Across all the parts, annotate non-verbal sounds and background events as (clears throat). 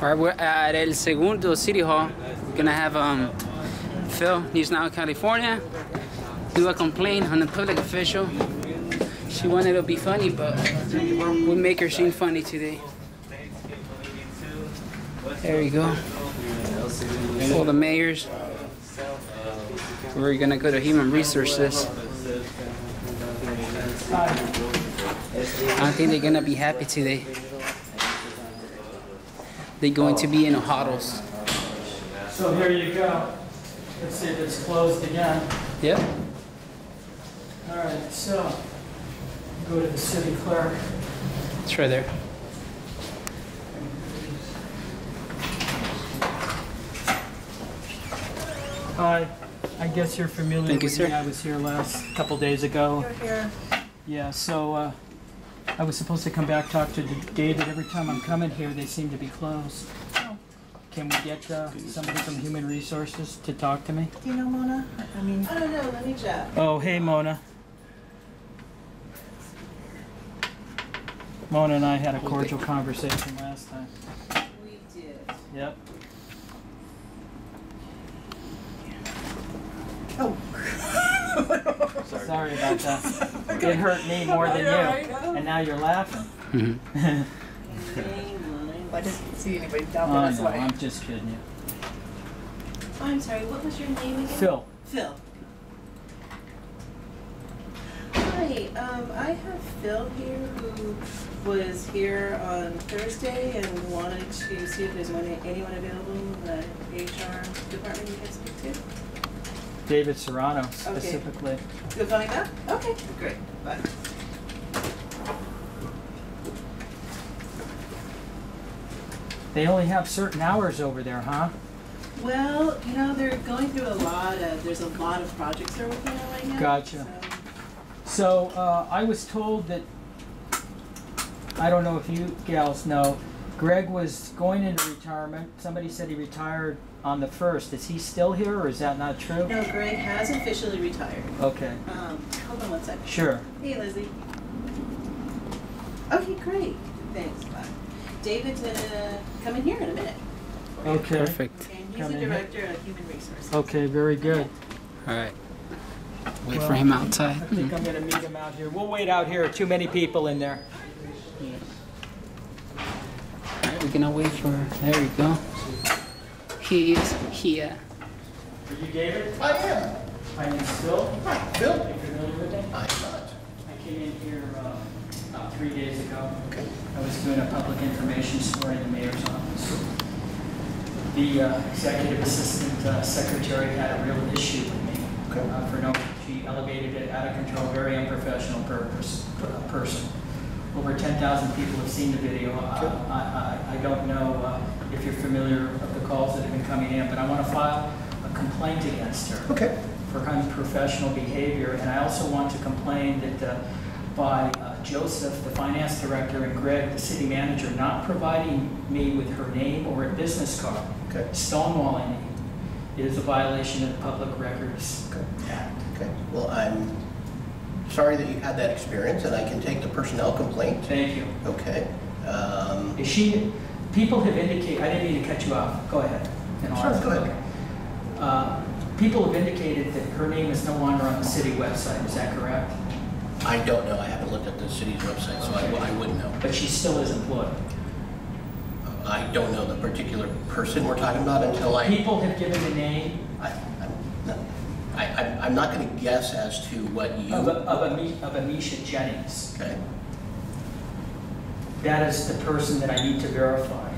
All right, we're at El Segundo City Hall. We're gonna have um, Phil, he's now in California, do a complaint on a public official. She wanted it to be funny, but we make her seem funny today. There you go. All the mayors. We're gonna go to human resources. I think they're gonna be happy today. They're going to be in a huddles. So here you go. Let's see if it's closed again. Yep. All right, so go to the city clerk. It's right there. Hi, I guess you're familiar Thank you, with me. sir. I was here last couple days ago. You're here. Yeah, so uh, I was supposed to come back talk to David. Every time I'm coming here, they seem to be closed. Oh. Can we get uh, somebody from Human Resources to talk to me? Do you know Mona? I mean, I don't know, let me check. Oh, hey, Mona. Mona and I had a cordial conversation last time. We did. Yep. oh. Sorry about that. (laughs) It hurt me more than you. And now you're laughing. Mhm. (laughs) I didn't see anybody down Oh, this no, way. I'm just kidding you. Oh, I'm sorry, what was your name again? Phil, Phil. Hi, um, I have Phil here who was here on Thursday and wanted to see if there's one- anyone available in the HR department you can speak to. David Serrano specifically. You'll back? Okay, great, bye. They only have certain hours over there, huh? Well, you know, they're going through a lot of, there's a lot of projects they're working on right now. Gotcha. so- So, uh, I was told that, I don't know if you gals know, Greg was going into retirement. Somebody said he retired on the first. Is he still here or is that not true? No, Greg has officially retired. Okay, Um, hold on one second. sure. Hey, Lizzie. Okay, great. Thanks, bye. David's gonna come in here in a minute. Okay. Perfect. And he's Come the director of human resources. Okay, very good. All right. Wait Well, for him outside. I think I'm gonna meet him out here. We'll wait out here. Too many people in there. Yeah. All right, we're gonna wait for. There we go. He is here. Are you David? I am. My name's Phil. Hi, Bill. Are you familiar with me? I'm not. I came in here uh, about three days ago. Okay. I was doing a public information story in the mayor's office. The uh, executive assistant uh, secretary had a real issue with me. Okay. uh, For no, she elevated it out of control, very unprofessional purpose, uh, person. Over 10,000 people have seen the video. Uh, I, I, I don't know uh, if you're familiar of the calls that have been coming in, but I want to file a complaint against her Okay. for unprofessional behavior, and I also want to complain that uh, by uh, Joseph, the finance director, and Greg, the city manager, not providing me with her name or a business card, Okay. stonewalling me, is a violation of the Public Records Okay. Act. Okay. Well, I'm sorry that you had that experience, and I can take the personnel complaint. Thank you. Okay. Um, Is she, people have indicated, I didn't mean to cut you off, go ahead. and Sure, go ahead. Uh, People have indicated that her name is no longer on the city website, is that correct? I don't know. I haven't looked at the city's website, so I, I wouldn't know. But she still is employed. I don't know the particular person we're talking about until I. People have given the name I, I'm not, I'm- I'm not going to guess as to what you. of, a- of, Ami- of Amisha Jennings. Okay. That is the person that I need to verify.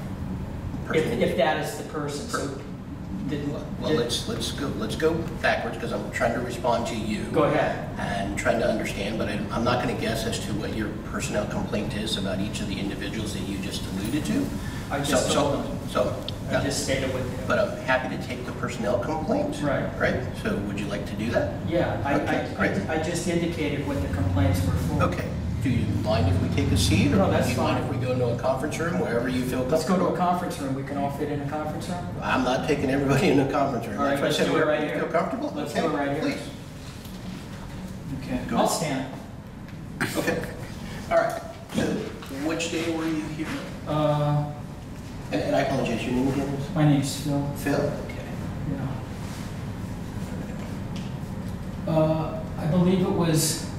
If, if that is the person, so. did- Well, let's, let's go, let's go backwards, because I'm trying to respond to you. Go ahead. And trying to understand, but I'm I'm not going to guess as to what your personnel complaint is about each of the individuals that you just alluded to. I just So- so-. So, I just stated with you. but I'm happy to take the personnel complaint. Right. Right? So would you like to do that? Yeah, I, Okay, great. I, I, I just indicated what the complaints were for. Okay. Do you mind if we take a seat? No, Or that's do you mind fine. if we go into a conference room, wherever you feel comfortable? Let's go to a conference room. We can all fit in a conference room? I'm not taking everybody (laughs) in a conference room. All right, That's why I let's said do it wherever right you here. Feel comfortable? Let's Okay, do it right here. Please. Okay. Go I'll stand. Okay. All right. So which day were you here? Uh, And and I apologize, your name again is? My name's Phil. Phil? Okay. Yeah. Uh, I believe it was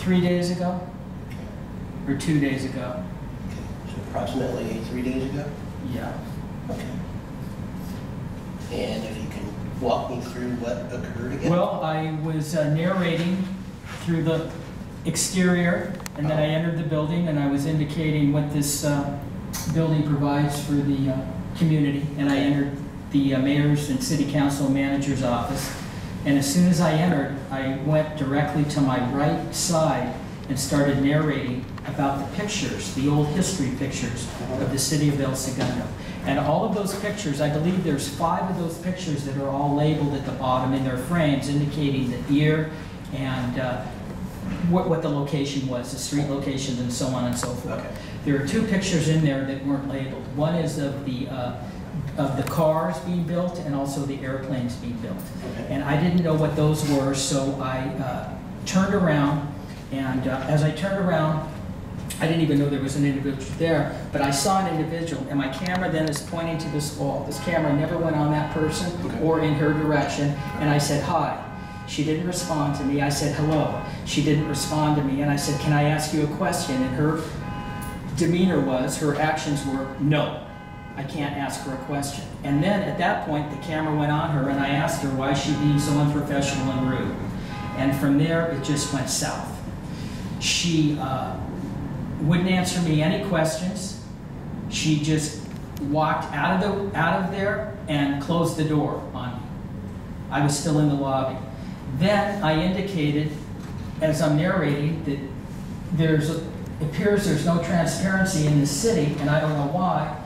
three days ago, or two days ago. Okay. So approximately three days ago? Yeah. Okay. And if you can walk me through what occurred again? Well, I was uh, narrating through the exterior, and then I entered the building, and I was indicating what this uh, building provides for the uh, community, and I entered the uh, mayor's and city council manager's office. And as soon as I entered, I went directly to my right side and started narrating about the pictures, the old history pictures of the city of El Segundo. And all of those pictures, I believe there's five of those pictures that are all labeled at the bottom in their frames indicating the year and uh, what, what the location was, the street locations and so on and so forth. Okay. There are two pictures in there that weren't labeled. One is of the, uh, of the cars being built and also the airplanes being built. And I didn't know what those were, so I uh, turned around, and uh, as I turned around, I didn't even know there was an individual there, but I saw an individual, and my camera then is pointing to this wall. This camera never went on that person or in her direction, and I said, hi. She didn't respond to me. I said, hello. She didn't respond to me, and I said, can I ask you a question? And her demeanor was, her actions were, no, I can't ask her a question. And then at that point, the camera went on her, and I asked her why she being so unprofessional and rude. And from there, it just went south. She uh, wouldn't answer me any questions. She just walked out of the out of there and closed the door on me. I was still in the lobby. Then I indicated, as I'm narrating, that there's appears there's no transparency in the city, and I don't know why.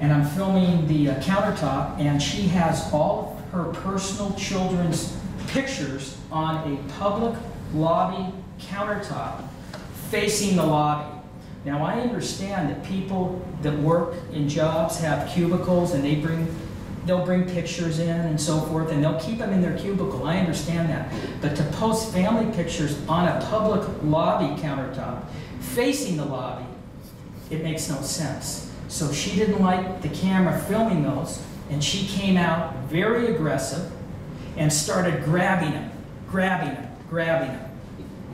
And I'm filming the uh, countertop, and she has all of her personal children's pictures on a public lobby countertop facing the lobby. Now, I understand that people that work in jobs have cubicles and they bring, they'll bring pictures in and so forth, and they'll keep them in their cubicle. I understand that. But to post family pictures on a public lobby countertop facing the lobby, it makes no sense. So she didn't like the camera filming those, and she came out very aggressive and started grabbing him, grabbing him, grabbing him,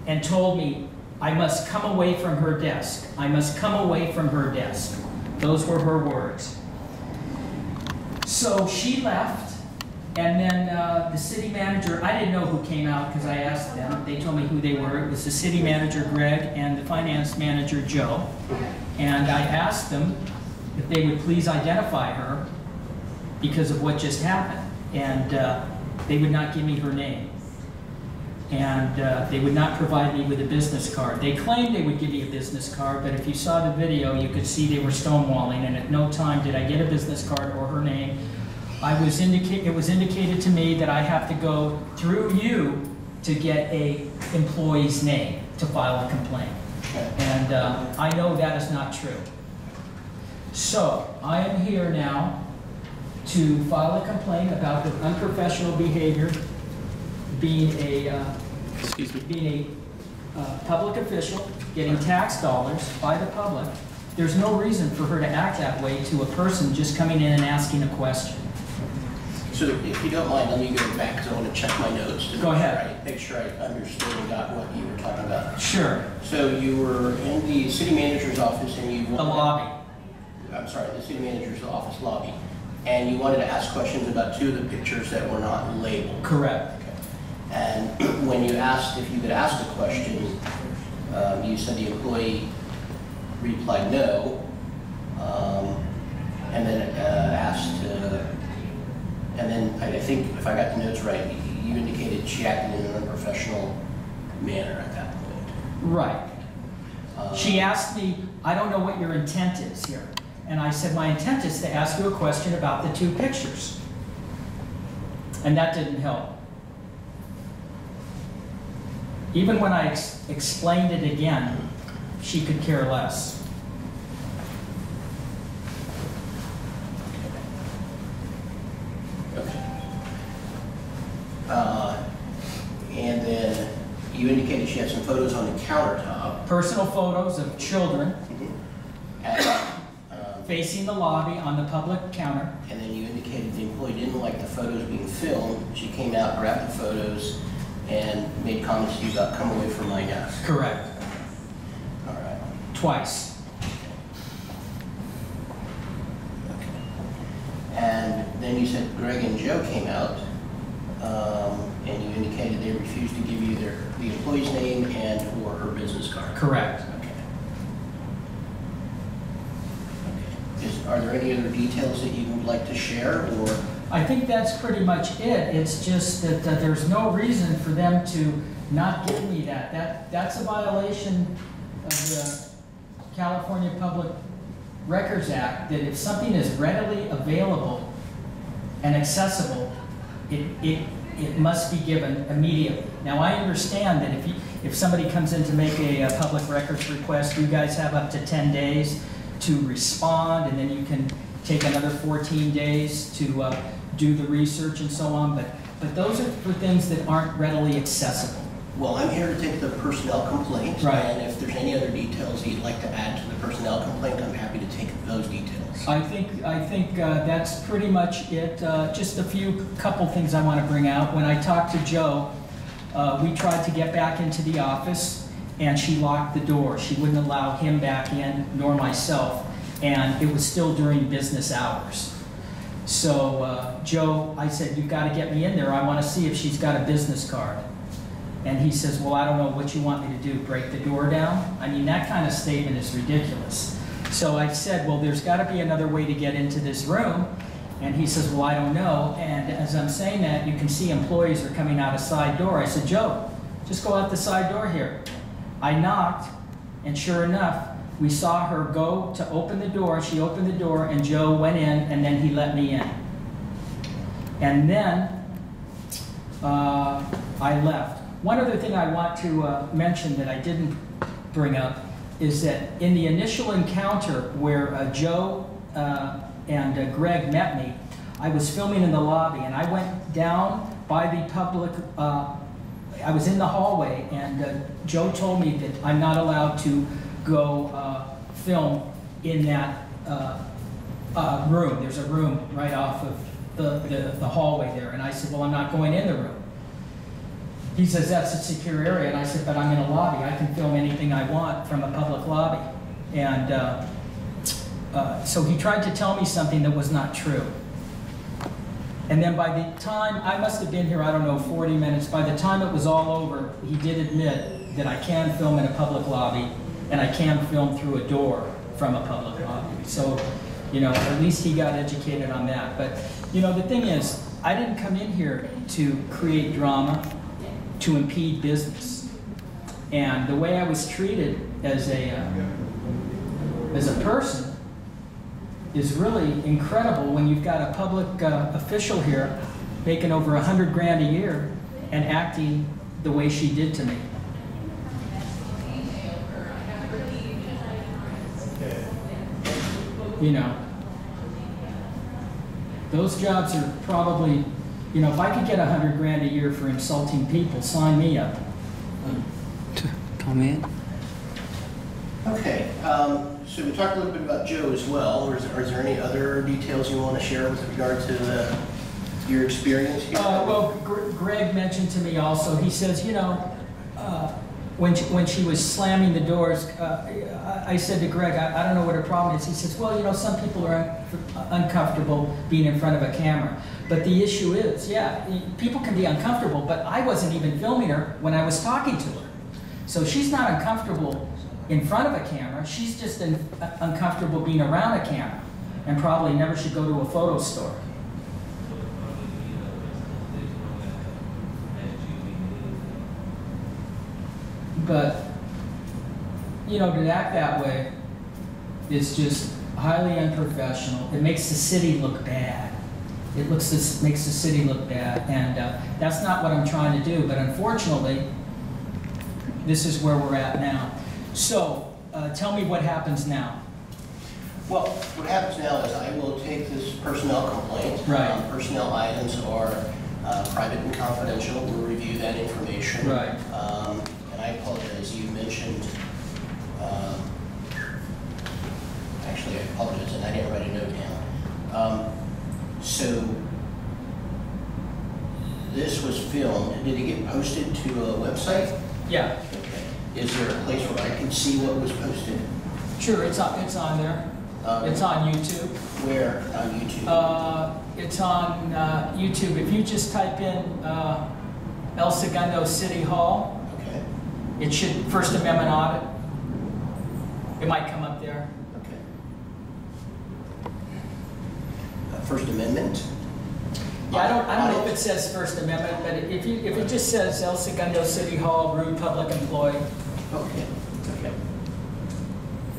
and told me I must come away from her desk. I must come away from her desk. Those were her words. So she left, and then uh, the city manager, I didn't know who came out because I asked them. They told me who they were. It was the city manager, Greg, and the finance manager, Joe. And I asked them if they would please identify her because of what just happened. And uh, they would not give me her name. And uh, they would not provide me with a business card. They claimed they would give me a business card, but if you saw the video, you could see they were stonewalling, and at no time did I get a business card or her name. I was it was indicated to me that I have to go through you to get a employee's name to file a complaint. And uh, I know that is not true. So, I am here now to file a complaint about the unprofessional behavior being a, uh, Excuse me. being a uh, public official, getting tax dollars by the public. There's no reason for her to act that way to a person just coming in and asking a question. So if you don't mind, let me go back, because I want to check my notes. to Go make ahead. sure I- Make sure I understood and got what you were talking about. Sure, So you were in the city manager's office and you... the lobby, I'm sorry, the city manager's office lobby, and you wanted to ask questions about two of the pictures that were not labeled. correct. Okay. And (clears throat) when you asked if you could ask a question, um, you said the employee replied no, um, and then uh, asked, uh, and then I I think, if I got the notes right, you indicated she acted in an unprofessional manner at that point. Right. Uh, She asked me, I don't know what your intent is here. And I said, my intent is to ask you a question about the two pictures. And that didn't help. Even when I ex- explained it again, she could care less. Okay. Uh, And then you indicated she had some photos on the countertop. Personal photos of children And, um, facing the lobby on the public counter. And then you indicated the employee didn't like the photos being filmed. She came out, grabbed the photos, and made comments to you about come away from my desk. Correct. All right. Twice. And then you said Greg and Joe came out, um, and you indicated they refused to give you their, the employee's name and or her business card. Correct. Okay. Okay. Is, are there any other details that you would like to share, or? I think that's pretty much it. It's just that uh, there's no reason for them to not give me that. That, that's a violation of the California Public Records Act, that if something is readily available and accessible, it, it, it must be given immediately. Now, I understand that if you, if somebody comes in to make a, uh public records request, you guys have up to ten days to respond, and then you can take another fourteen days to, uh, do the research and so on, but, but those are for things that aren't readily accessible. Well, I'm here to take the personnel complaint. Right. And if there's any other details you'd like to add to the personnel complaint, I'm happy to take those details. I think, I think uh, that's pretty much it. Uh, Just a few, couple things I want to bring out. When I talked to Joe, uh, we tried to get back into the office, and she locked the door. She wouldn't allow him back in, nor myself, and it was still during business hours. So, uh, Joe, I said, you've got to get me in there. I want to see if she's got a business card. And he says, well, I don't know what you want me to do, break the door down? I mean, that kind of statement is ridiculous. So I said, well, there's got to be another way to get into this room. And he says, well, I don't know. And as I'm saying that, you can see employees are coming out a side door. I said, Joe, just go out the side door here. I knocked, and sure enough, we saw her go to open the door. She opened the door, and Joe went in, and then he let me in. And then uh, I left. One other thing I want to uh, mention that I didn't bring up is that in the initial encounter where uh, Joe uh, and uh, Greg met me, I was filming in the lobby and I went down by the public, uh, I was in the hallway and uh, Joe told me that I'm not allowed to go uh, film in that uh, uh, room. There's a room right off of the, the, the hallway there. And I said, well, I'm not going in the room. He says, that's a secure area. And I said, but I'm in a lobby. I can film anything I want from a public lobby. And uh, uh, so he tried to tell me something that was not true. And then by the time, I must have been here, I don't know, 40 minutes. By the time it was all over, he did admit that I can film in a public lobby and I can film through a door from a public lobby. So, you know, at least he got educated on that. But, you know, the thing is, I didn't come in here to create drama, to impede business. And the way I was treated as a, uh, as a person is really incredible when you've got a public uh, official here making over a hundred grand a year and acting the way she did to me. You know, those jobs are probably, you know, if I could get a hundred grand a year for insulting people, sign me up. Come in. Okay, um, so we talked a little bit about Joe as well, or is, there any other details you want to share with regard to the, your experience here? Uh, well, Gr- Greg mentioned to me also, he says, you know, uh, when she, when she was slamming the doors, uh, I I said to Greg, I, I don't know what her problem is. He says, well, you know, some people are un- uncomfortable being in front of a camera. But the issue is, yeah, people can be uncomfortable, but I wasn't even filming her when I was talking to her. So she's not uncomfortable in front of a camera, she's just in, uh, uncomfortable being around a camera and probably never should go to a photo store. But, you know, to act that way is just highly unprofessional. It makes the city look bad. It looks, this makes the city look bad, and uh, that's not what I'm trying to do. But unfortunately, this is where we're at now. So, uh, tell me what happens now. Well, what happens now is I will take this personnel complaint. Right. Um, Personnel items are uh, private and confidential. We'll review that information. Right. Um, And I apologize, you mentioned, um, actually, I apologize, and I didn't write a note down. Um, So this was filmed, did it get posted to a website? Yeah. Is there a place where I can see what was posted? sure, it's on, it's on there. Um, It's on YouTube. Where on YouTube? Uh, It's on uh, YouTube. If you just type in uh, El Segundo City Hall, Okay, it should, First Amendment audit. It might come up there. okay. Uh, First Amendment? Yeah, I don't, I don't know if it says First Amendment, but if you, if it just says El Segundo City Hall, rude public employee, Okay, okay.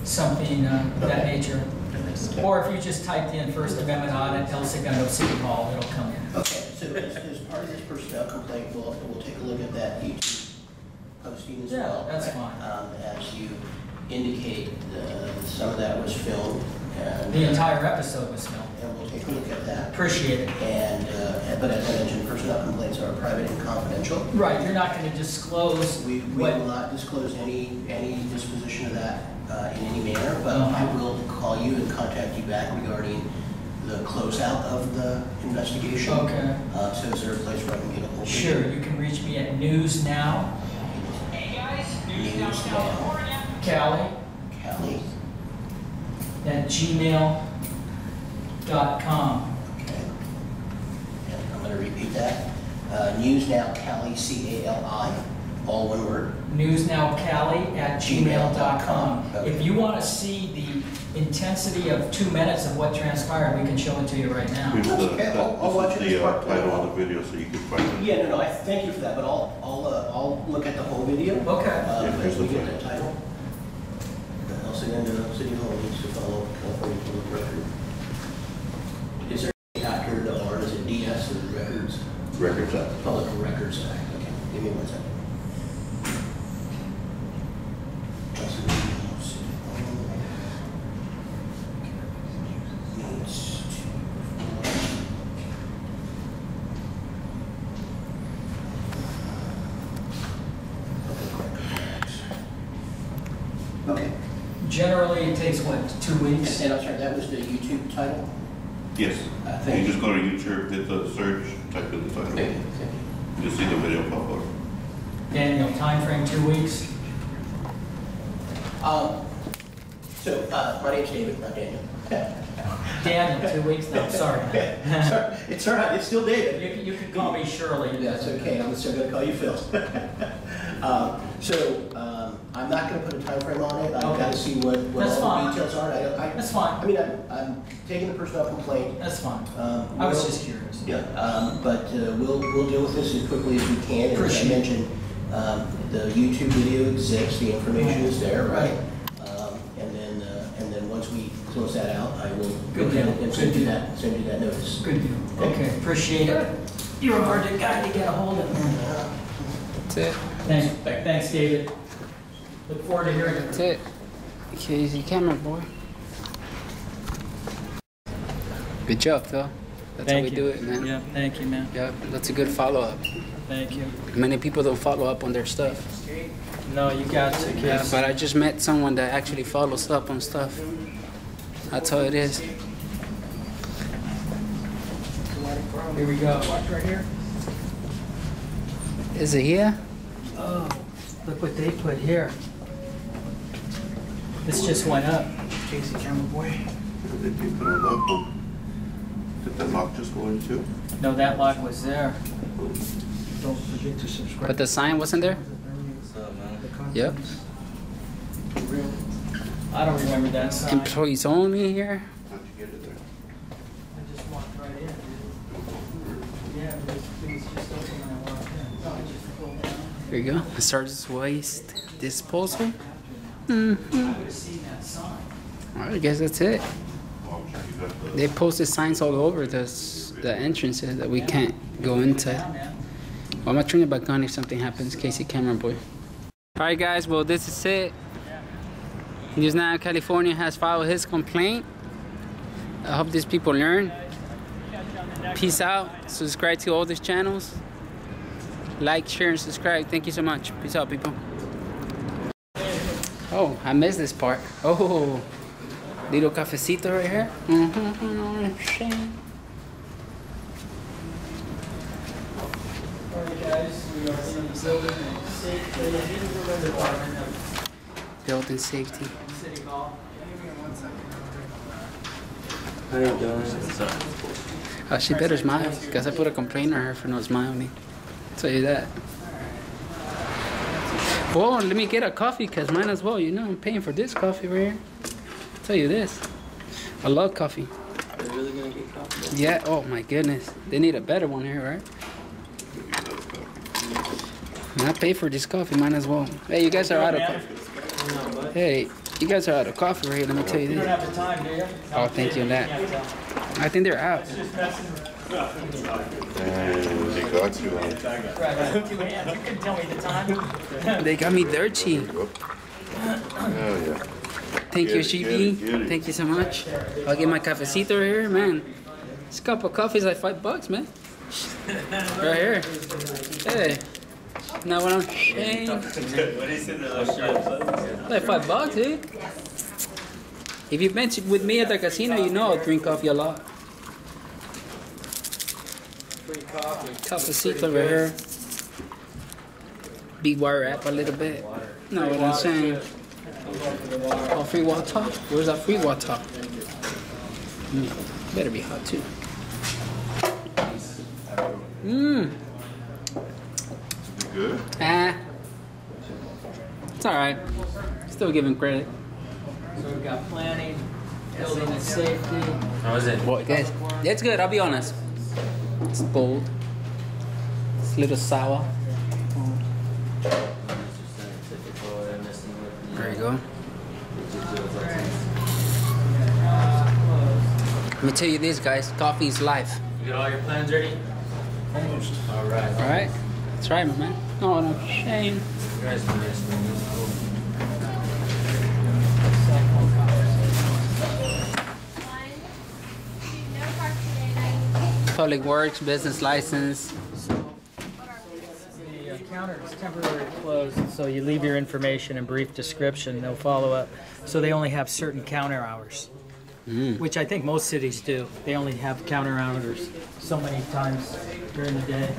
something uh, of that nature. Or if you just typed in First Amendment audit, El Segundo City Hall, it'll come in. Okay, so as, as part of this personnel complaint, we'll, we'll take a look at that YouTube posting as Yeah, well. that's fine. Um, as you indicate, uh, some of that was filmed and. The entire episode was filmed. And we'll take a look at that. Appreciate it. And, uh, but as I mentioned, personnel complaints are private and confidential. Right, you're not gonna disclose We, we what, will not disclose any, any disposition of that, uh, in any manner, but Uh-huh. I will call you and contact you back regarding the closeout of the investigation. Okay. Uh, so is there a place where I can get a hold of you? sure, you can reach me at News Now, News now, Cali, Cali, at gmail dot com. okay. And I'm gonna repeat that. Uh, News now, Cali, C-A-L-I, all one word. newsnowcali at gmail.com. Okay. If you want to see the intensity of two minutes of what transpired, we can show it to you right now. Here's the, Okay, I'll- I'll watch this it is as the uh, part- title of the video, so you can find it. Yeah, no, no, I thank you for that, but I'll, I'll, uh, I'll look at the whole video. Okay. Uh, Yeah, but here's we the get file. the title. The El Segundo City Hall needs to follow California Public Record. Is there after the R, is it DS or Records? Records Act. Public Records Act, okay, give me one second. El Segundo City Hall needs to follow Public Records Act. Okay, Generally, it takes, what, two weeks? and I'm sorry, that was the YouTube title? Yes. Uh, You thank just go to YouTube, hit the search, type in the Thank title. you, thank you. You'll see the video pop up. Daniel, timeframe, two weeks? Um, so, uh, my name's David, not Daniel. Daniel, two weeks? No, sorry. (laughs) Sorry, It's all right, it's still David. You can, you can call me Shirley. (laughs) That's okay, I'm still gonna call you Phil. (laughs) Um, So, um, I'm not gonna put a time frame on it, I've Okay. gotta see what, what That's all the fine. details are. I, I, That's I fine, mean, I'm, I'm taking the personnel complaint. that's fine. um, I was we'll- just curious. Yeah, um, but uh, we'll, we'll deal with this as quickly as we can. And As I Appreciate it. mentioned, um, the YouTube video exists, the information is there, right? Um, And then, uh, and then once we close that out, I will go Good ahead deal. and send Good you that, send you that notice. Good deal. Okay, appreciate it. You're a hard guy to get a hold of, man. That's it. Thanks, thanks, David. Look forward to hearing it. That's it. KC camera boy. Good job, Phil. That's how Thank we you. do it, man. Yeah, thank you, man. Yep, that's a good follow up. Thank you. Many people don't follow up on their stuff. No, you got to, Yeah, but I just met someone that actually follows up on stuff. That's how it is. Here we go. Watch Right here? Is it here? Oh, look what they put here. This just went up. KC Camera Boy. They keep it on lock. oh. Did that lock just go in too? No, that lock was there. Don't forget to subscribe. But the sign wasn't there? Yep. I don't remember that sign. Employees only here? How'd you get it there? I just walked right in. Yeah, it was, it was just open when I walked in. No, I just pulled down. Here you go. Hazardous waste disposal. Mm-hmm. I would have seen that sign. Well, I guess that's it. I'm sure you got the. They posted signs all over the, s- the entrances that we can't go into. Well, I'm gonna turn it back on if something happens. KC Camera Boy. Alright, guys. Well, this is it. News Now California has filed his complaint. I hope these people learn. Peace out. Subscribe to all these channels. Like, share, and subscribe. Thank you so much. Peace out, people. Oh, I missed this part. Oh, Little cafecito right here. Mm-hmm. All right, guys, we are in the building Building safety. Oh, she better smile. because I put a complaint on her for not smiling. Tell you that. Well, let me get a coffee, cause mine as well. You know, I'm paying for this coffee right here. Tell you this. I love coffee. Are really get coffee? Yeah. Oh my goodness. They need a better one here, right? I pay for this coffee, mine as well. Hey, you guys are out of coffee. Hey, you guys are out of coffee right here. Let me tell you this. You don't this. have the time, do you? Oh, thank you on that. I think they're out. Just And they got you on. Right, two hands. You can tell me the time. They got me dirty. Hell yeah. Thank you, Get it, get it, get GB. it. Thank you so much. I'll get my cafecito right here, man. This cup of coffee is like five bucks, man. Right here. Hey. Now what I'm saying? Like five bucks, dude. If you've been with me at the casino, you know I'll drink coffee a lot. Free coffee. Cafecito right here. Be wire wrap a little bit. Know what I'm saying? Oh, free water? Where's that free water? Mm, better be hot too. Mmm. Good? Ah. It's alright. Still giving credit. So we've got planning, building and safety. How was it? Boy, guys. It's good, I'll be honest. It's bold. It's a little sour. There you go. Let me tell you this, guys. Coffee is life. You got all your plans ready? Almost. All right. Alright? That's right, my man. No, what I'm saying. You guys are nice, man. That's cool. Public Works, business license. The uh, counter is temporarily closed, so you leave your information and brief description, They'll follow-up. So they only have certain counter hours, which I think most cities do. They only have counter hours so many times during the day.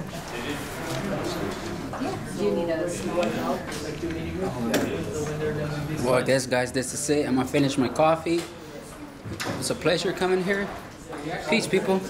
Well, I guess, guys, this is it. I'm gonna finish my coffee. It's a pleasure coming here. Peace, people.